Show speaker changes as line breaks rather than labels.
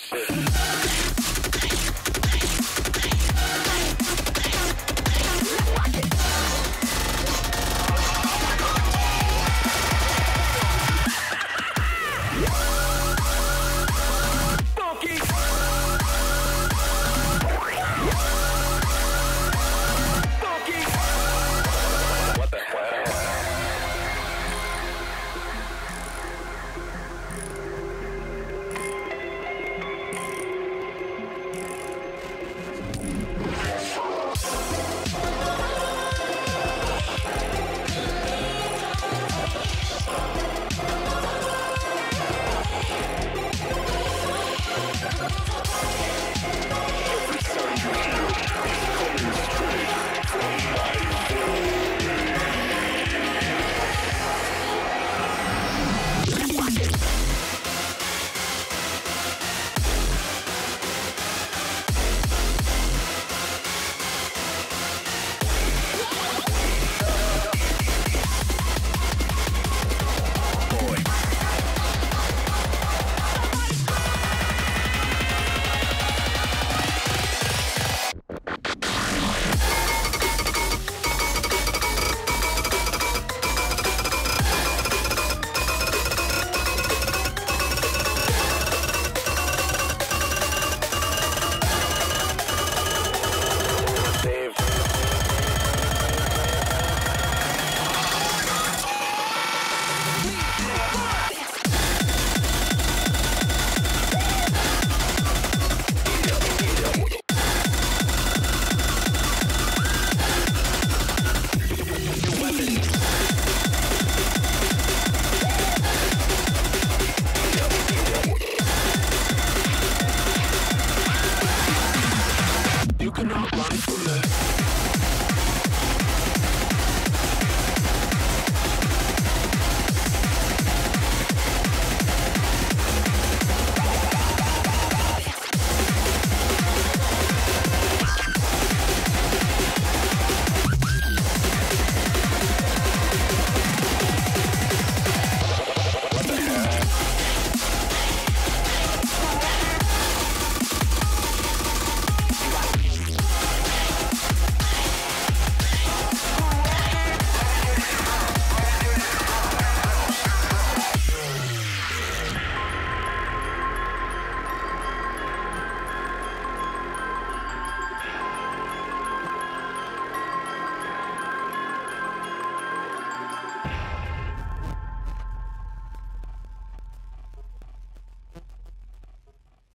Shit. cannot